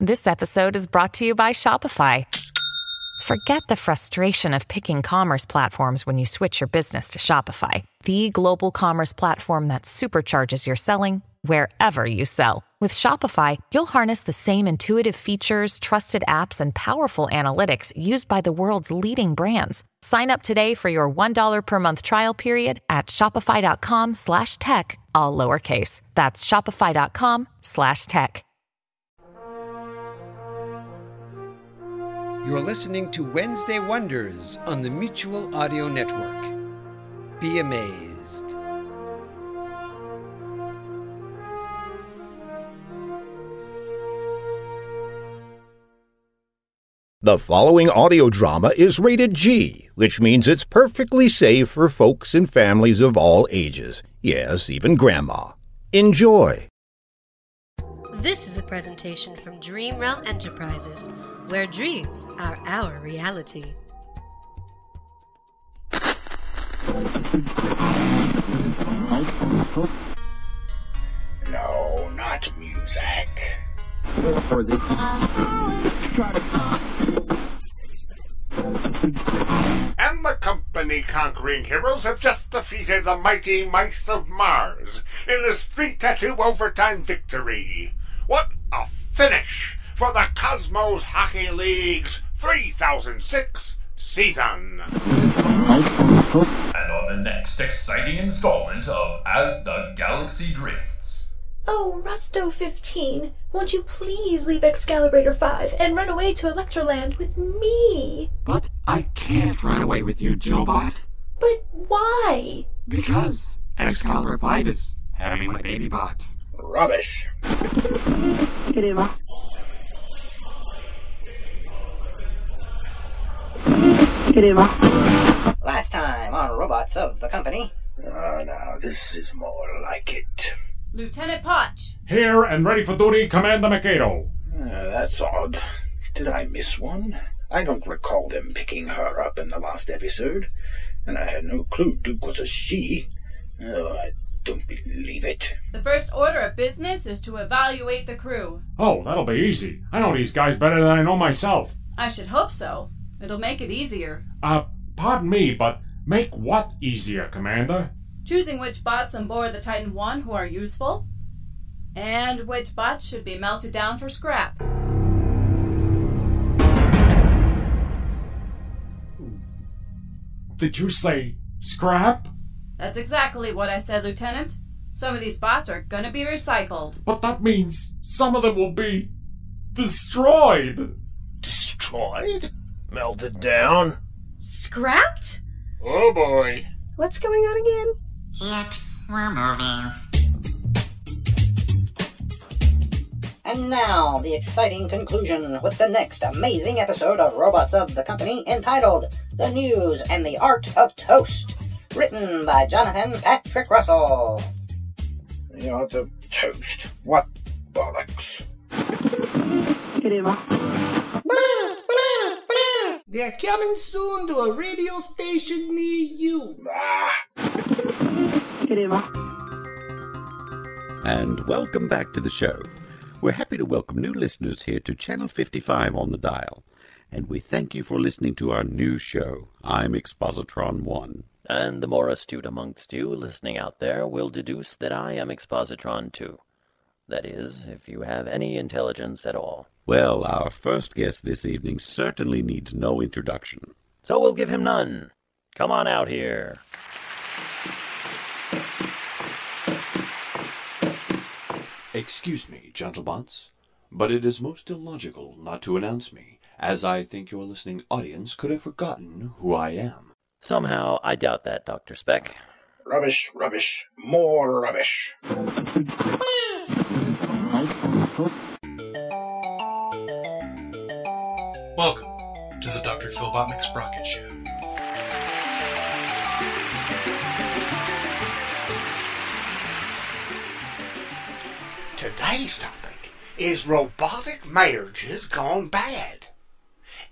This episode is brought to you by Shopify. Forget the frustration of picking commerce platforms when you switch your business to Shopify, the global commerce platform that supercharges your selling wherever you sell. With Shopify, you'll harness the same intuitive features, trusted apps, and powerful analytics used by the world's leading brands. Sign up today for your $1 per month trial period at shopify.com slash tech, all lowercase. That's shopify.com slash tech. You're listening to Wednesday Wonders on the Mutual Audio Network. Be amazed. The following audio drama is rated G, which means it's perfectly safe for folks and families of all ages. Yes, even grandma. Enjoy. This is a presentation from Dream Realm Enterprises, where dreams are our reality. No, not music. And the company conquering heroes have just defeated the mighty mice of Mars in the Street Tattoo Overtime victory. What a finish for the Cosmos Hockey League's 3006 season! And on the next exciting installment of As the Galaxy Drifts. Oh, Rusto 15, won't you please leave Excalibrator 5 and run away to Electroland with me? But I can't run away with you, Jobot. But why? Because Excalibur 5 is having my baby bot. Rubbish. Last time on Robots of the Company. Ah, now this is more like it. Lieutenant Potch. Here and ready for duty, Commander Mikado. Uh, that's odd. Did I miss one? I don't recall them picking her up in the last episode, and I had no clue Duke was a she. Oh, I don't believe it. The first order of business is to evaluate the crew. Oh, that'll be easy. I know these guys better than I know myself. I should hope so. It'll make it easier. Uh, pardon me, but make what easier, Commander? Choosing which bots on board the Titan 1 who are useful, and which bots should be melted down for scrap. Did you say scrap? That's exactly what I said, Lieutenant. Some of these bots are gonna be recycled. But that means some of them will be destroyed. Destroyed? Melted down? Scrapped? Oh boy. What's going on again? Yep, we're moving. And now, the exciting conclusion with the next amazing episode of Robots of the Company entitled The News and the Art of Toast. Written by Jonathan Patrick Russell. The art of toast. What bollocks. They're coming soon to a radio station near you. Ah. And welcome back to the show. We're happy to welcome new listeners here to Channel 55 on the dial. And we thank you for listening to our new show. I'm Expositron 1. And the more astute amongst you listening out there will deduce that I am Expositron 2. That is, if you have any intelligence at all. Well, our first guest this evening certainly needs no introduction. So we'll give him none. Come on out here. Excuse me, gentlebots, but it is most illogical not to announce me, as I think your listening audience could have forgotten who I am. Somehow, I doubt that, Dr. Speck. Rubbish, rubbish, more rubbish. Welcome to the Dr. Filbot McSprocket Show. Today's topic is robotic marriages gone bad.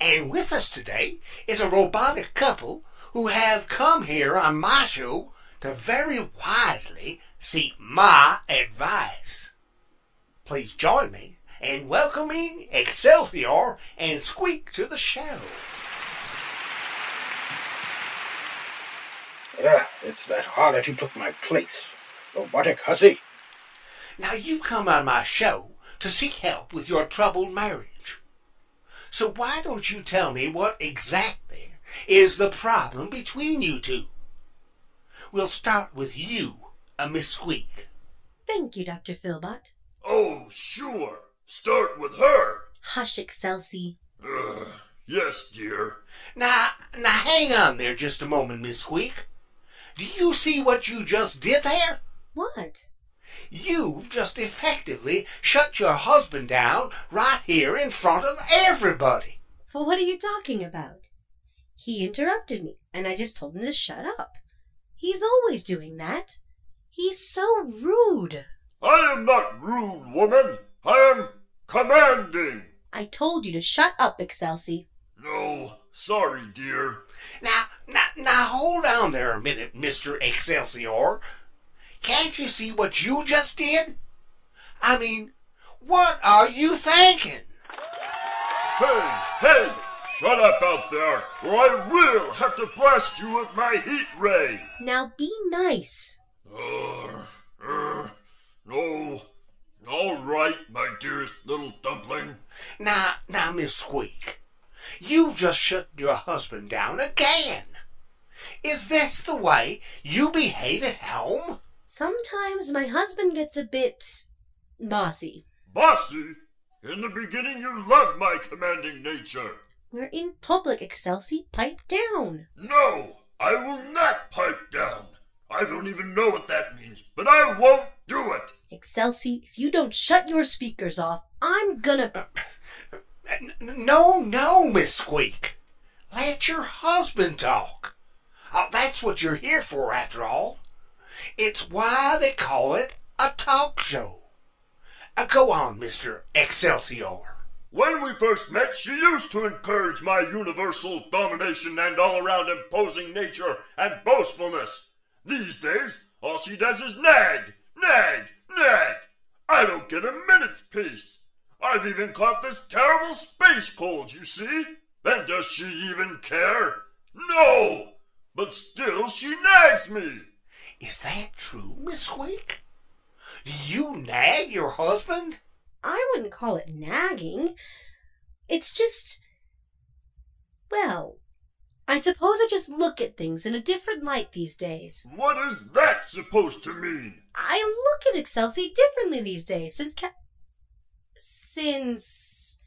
And with us today is a robotic couple who have come here on my show to very wisely seek my advice. Please join me in welcoming Excelsior and Squeak to the show. Yeah, it's that harlot who took my place. Robotic hussy. Now you come on my show to seek help with your troubled marriage. So why don't you tell me what exactly is the problem between you two? We'll start with you, uh, Miss Squeak. Thank you, Dr. Filbot. Oh, sure. Start with her. Hush, Excelsi. Ugh, yes, dear. Now, now hang on there just a moment, Miss Squeak. Do you see what you just did there? What? You've just effectively shut your husband down right here in front of everybody. Well, what are you talking about? He interrupted me, and I just told him to shut up. He's always doing that. He's so rude. I am not rude, woman. I am commanding. I told you to shut up, Excelsi. No, sorry, dear. Now, now, now hold on there a minute, Mr. Excelsior. Can't you see what you just did? I mean, what are you thinking? Hey, hey, shut up out there, or I will have to blast you with my heat ray. Now be nice. Uh, uh, no. All right, my dearest little dumpling. Now, now, Miss Squeak, you've just shut your husband down again. Is this the way you behave at home? Sometimes my husband gets a bit bossy. Bossy? In the beginning you loved my commanding nature. We're in public, Excelsi. Pipe down. No, I will not pipe down. I don't even know what that means, but I won't do it. Excelsi, if you don't shut your speakers off, I'm gonna. No, no, Miss Squeak. Let your husband talk. Uh, that's what you're here for, after all. It's why they call it a talk show. Uh, go on, Mr. Excelsior. When we first met, she used to encourage my universal domination and all around imposing nature and boastfulness. These days, all she does is nag, nag, nag. I don't get a minute's peace. I've even caught this terrible space cold, you see? And does she even care? No! But still she nags me. Is that true, Miss Squeak? Do you nag your husband? I wouldn't call it nagging. It's just. Well, I suppose I just look at things in a different light these days. What is that supposed to mean? I look at Excelsi differently these days since ca- since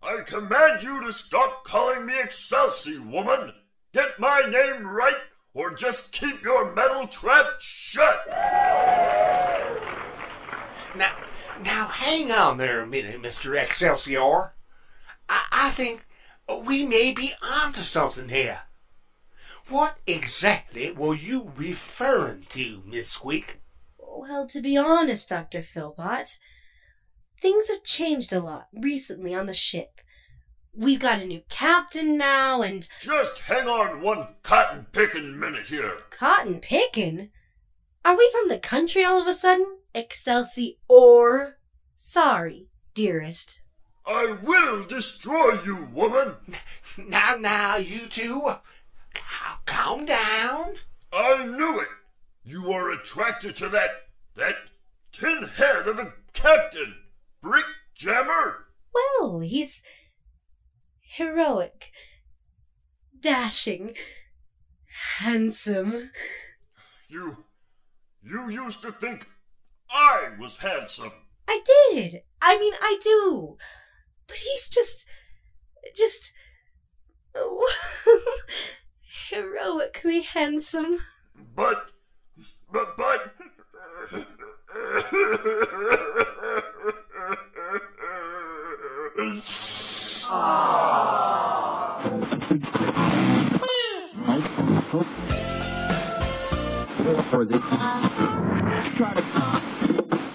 I command you to stop calling me Excelsi, woman. Get my name right, or just keep your metal trap shut. Now, now hang on there a minute, Mr. Excelsior. I, I think we may be onto something here. What exactly were you referring to, Miss Squeak? Well, to be honest, Dr. Filbot, things have changed a lot recently on the ship. We've got a new captain now, and. Just hang on one cotton picking minute here. Cotton picking? Are we from the country all of a sudden? Excelsior. Sorry, dearest. I will destroy you, woman. Now, now, you two, calm down. I knew it. You are attracted to that that tin head of a captain, Brick Jammer. Well, he's heroic, dashing, handsome. You, you used to think I was handsome. I did. I mean, I do. But he's just, just heroically handsome. But, but, but.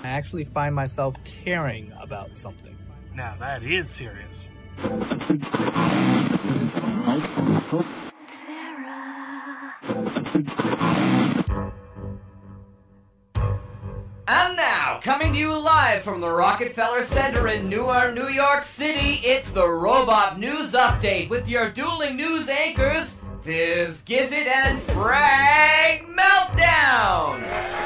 I actually find myself caring about something. Now that is serious. And now, coming to you live from the Rockefeller Center in Newark, New York City, it's the Robot News Update with your dueling news anchors, Fizz Gizzard and Frag Meltdown!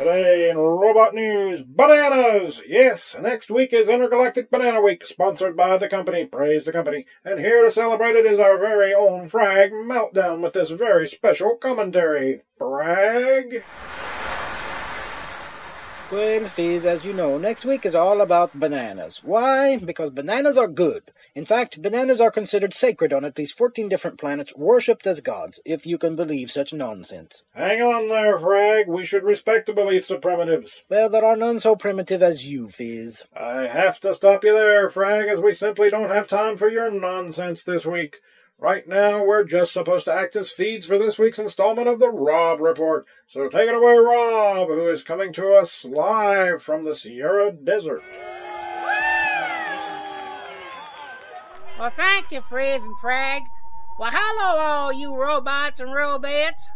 Today in Robot News, bananas! Yes, next week is Intergalactic Banana Week, sponsored by the company. Praise the company. And here to celebrate it is our very own Frag Meltdown with this very special commentary. Frag? Well, Fizz, as you know, next week is all about bananas. Why? Because bananas are good. In fact, bananas are considered sacred on at least 14 different planets, worshipped as gods, if you can believe such nonsense. Hang on there, Frag. We should respect the beliefs of primitives. Well, there are none so primitive as you, Fizz. I have to stop you there, Frag, as we simply don't have time for your nonsense this week. Right now, we're just supposed to act as feeds for this week's installment of the Rob Report. So take it away, Rob, who is coming to us live from the Sierra Desert. Well, thank you, Frizz and Frag. Well, hello, all you robots and robettes.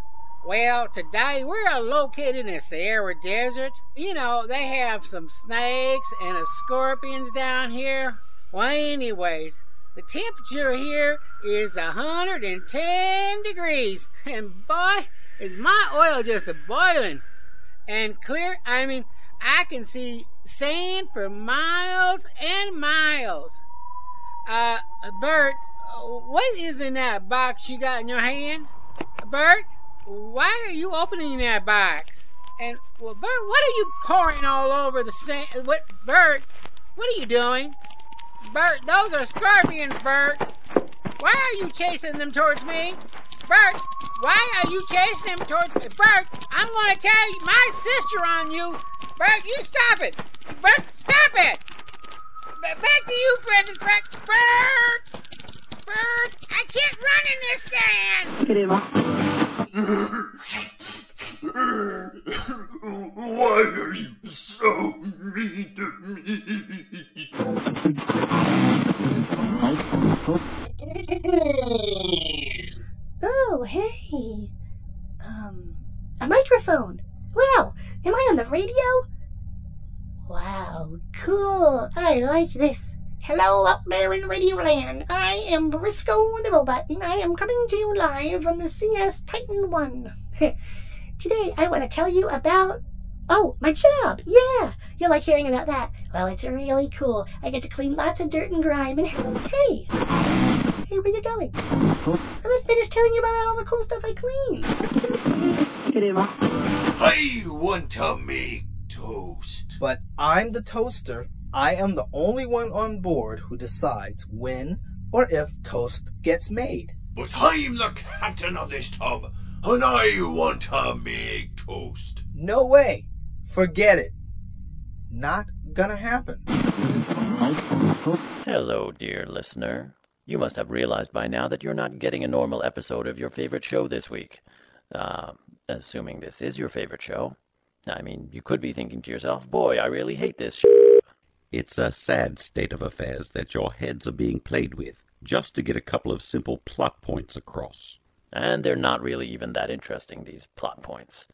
Well, today we're located in the Sierra Desert. You know, they have some snakes and a scorpions down here. Well, anyways, the temperature here is 110 degrees, and boy, is my oil just a boiling. And clear, I mean, I can see sand for miles and miles. Uh, Bert, what is in that box you got in your hand? Bert, why are you opening that box? And, well, Bert, what are you pouring all over the sand? What, Bert, what are you doing? Bert, those are scorpions, Bert. Why are you chasing them towards me? Bert, why are you chasing them towards me? Bert, I'm going to tell you my sister on you. Bert, you stop it. Bert, stop it. B- back to you, Frizz and Freck. Bert! Bert, I can't run in this sand. Why are you so mean to me? Oh, hey. Um, a microphone. Wow, am I on the radio? Wow, cool. I like this. Hello up there in Radio Land. I am Briscoe the Robot, and I am coming to you live from the CS Titan 1. Today, I want to tell you about. Oh, my job! Yeah! You'll like hearing about that. Well, it's really cool. I get to clean lots of dirt and grime, and hey! Hey, where you going? I'm gonna finish telling you about all the cool stuff I clean. I want to make toast. But I'm the toaster. I am the only one on board who decides when or if toast gets made. But I'm the captain of this tub, and I want to make toast. No way. Forget it. Not gonna happen. Hello, dear listener. You must have realized by now that you're not getting a normal episode of your favorite show this week. Uh, assuming this is your favorite show. I mean, you could be thinking to yourself, boy, I really hate this sh-. It's a sad state of affairs that your heads are being played with, just to get a couple of simple plot points across. And they're not really even that interesting, these plot points.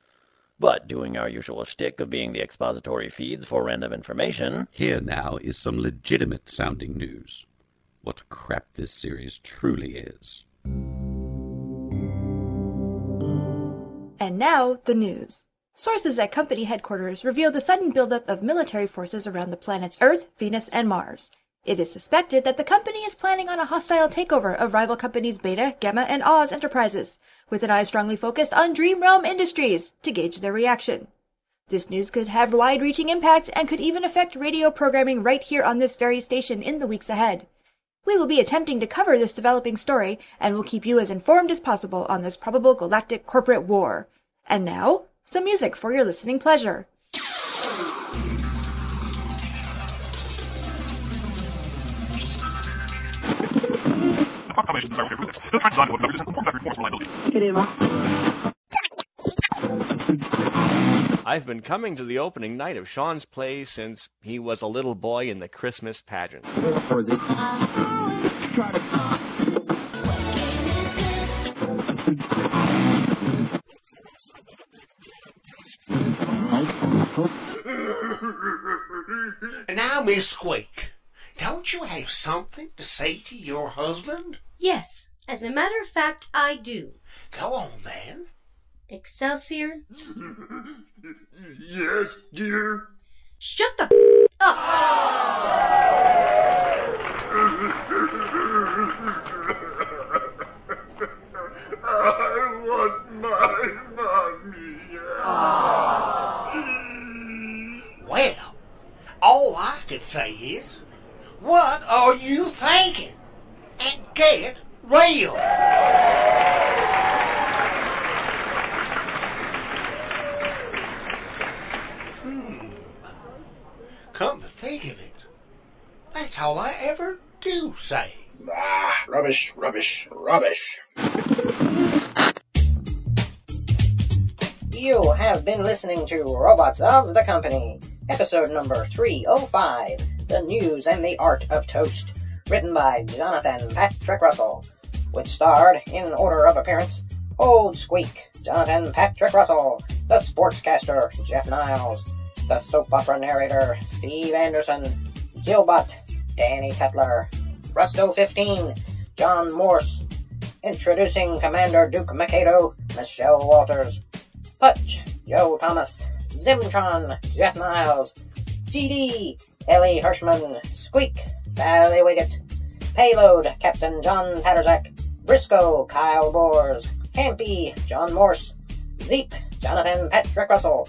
But doing our usual shtick of being the expository feeds for random information. Here now is some legitimate sounding news. What crap this series truly is. And now, the news. Sources at company headquarters reveal the sudden buildup of military forces around the planets Earth, Venus, and Mars. It is suspected that the company is planning on a hostile takeover of rival companies Beta, Gamma, and Oz enterprises, with an eye strongly focused on Dream Realm Industries to gauge their reaction. This news could have wide reaching impact and could even affect radio programming right here on this very station in the weeks ahead. We will be attempting to cover this developing story and will keep you as informed as possible on this probable galactic corporate war. And now, some music for your listening pleasure. I've been coming to the opening night of Sean's play since he was a little boy in the Christmas pageant. Now, Miss Squeak, don't you have something to say to your husband? Yes, as a matter of fact, I do. Go on, man. Excelsior? Yes, dear. Shut the up! I want my mommy. Well, all I can say is, what are you thinking? And get real. Hmm. Come to think of it, that's all I ever do say. Ah, rubbish, rubbish, rubbish. You have been listening to Robots of the Company, episode number 305 The News and the Art of Toast, written by Jonathan Patrick Russell, which starred, in order of appearance, Old Squeak, Jonathan Patrick Russell, the sportscaster, Jeff Niles, the soap opera narrator, Steve Anderson, Gilbot, Danny Cutler, Rusto 15, John Morse, introducing Commander Duke Mikado, Michelle Walters, Putch, Joe Thomas, Zimtron, Jeff Niles, GD, Ellie Hirschman, Squeak, Sally Wiggett, Payload, Captain John Tatterzak, Briscoe, Kyle Boers, Campy, John Morse, Zeep, Jonathan Patrick Russell,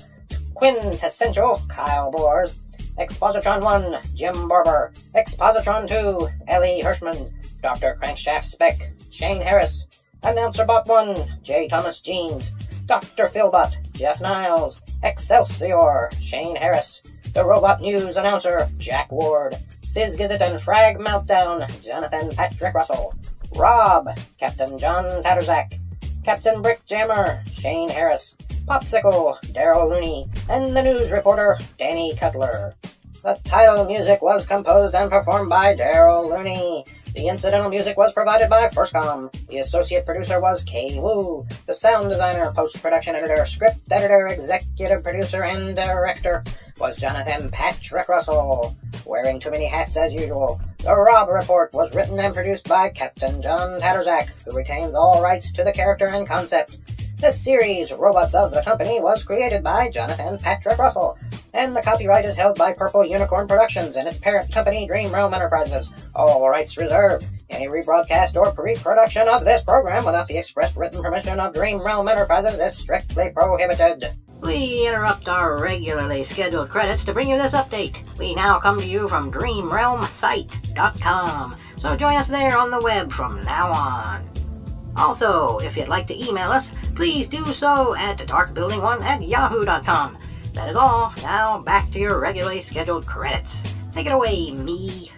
Quintessential, Kyle Boers, Expositron 1, Jim Barber, Expositron 2, Ellie Hirschman, Dr. Crankshaft Speck, Shane Harris, Announcer Bot 1, J. Thomas Jeans, Dr. Filbot, Jeff Niles, Excelsior, Shane Harris, the Robot News Announcer, Jack Ward, Fizz Gizit and Frag Meltdown, Jonathan Patrick Russell, Rob, Captain John Tatterzak, Captain Brick Jammer, Shane Harris, Popsicle, Daryl Looney, and the news reporter, Danny Cutler. The title music was composed and performed by Daryl Looney. The incidental music was provided by Firstcom. The associate producer was Kay Wu. The sound designer, post-production editor, script editor, executive producer, and director was Jonathan Patrick Russell. Wearing too many hats as usual, the Rob Report was written and produced by Captain John Tatterzak, who retains all rights to the character and concept. The series Robots of the Company was created by Jonathan Patrick Russell, and the copyright is held by Purple Unicorn Productions and its parent company Dream Realm Enterprises. All rights reserved. Any rebroadcast or pre-production of this program without the express written permission of Dream Realm Enterprises is strictly prohibited. We interrupt our regularly scheduled credits to bring you this update. We now come to you from DreamRealmSite.com, so join us there on the web from now on. Also, if you'd like to email us, please do so at darkbuilding1 at yahoo.com. That is all. Now back to your regularly scheduled credits. Take it away, me.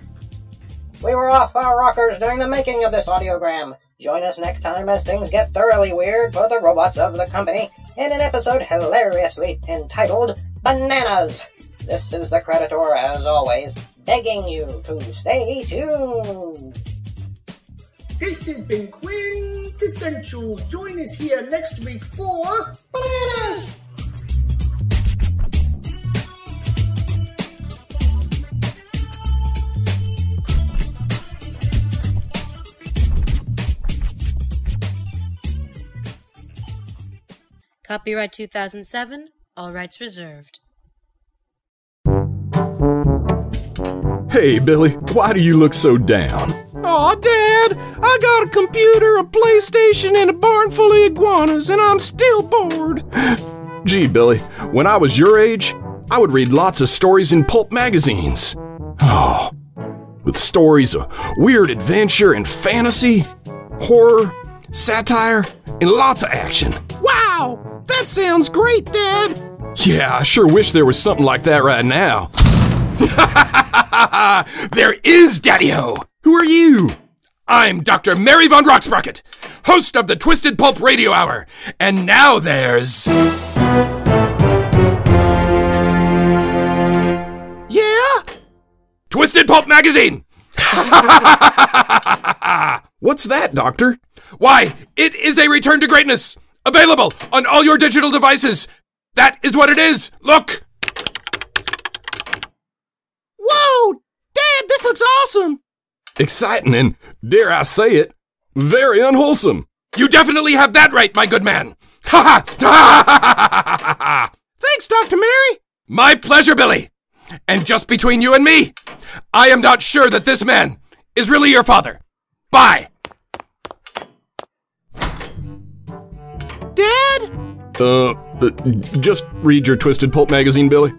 We were off our rockers during the making of this audiogram. Join us next time as things get thoroughly weird for the robots of the company in an episode hilariously entitled Bananas. This is the Creditor, as always, begging you to stay tuned. This has been Quintessential. Join us here next week for Bananas! Copyright 2007, all rights reserved. Hey, Billy, why do you look so down? Aw, Dad, I got a computer, a PlayStation, and a barn full of iguanas, and I'm still bored. Gee, Billy, when I was your age, I would read lots of stories in pulp magazines. Oh, with stories of weird adventure and fantasy, horror, satire, and lots of action. Wow, that sounds great, Dad. Yeah, I sure wish there was something like that right now. there is, Daddy Ho! Who are you? I'm Dr. Mary Von Rocksprocket, host of the Twisted Pulp Radio Hour, and now there's. Yeah? Twisted Pulp Magazine! What's that, Doctor? Why, it is a return to greatness! Available on all your digital devices! That is what it is! Look! Whoa! Dad, this looks awesome! Exciting and, dare I say it, very unwholesome. You definitely have that right, my good man! Ha ha! Thanks, Dr. Mary! My pleasure, Billy! And just between you and me, I am not sure that this man is really your father. Bye! Uh, uh, just read your Twisted Pulp magazine, Billy.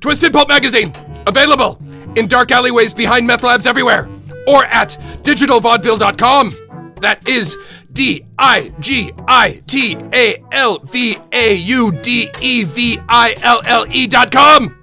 Twisted Pulp magazine, available in dark alleyways behind meth labs everywhere, or at digitalvaudeville.com. That is D I G I T A L V A U D E V I L L E dot com.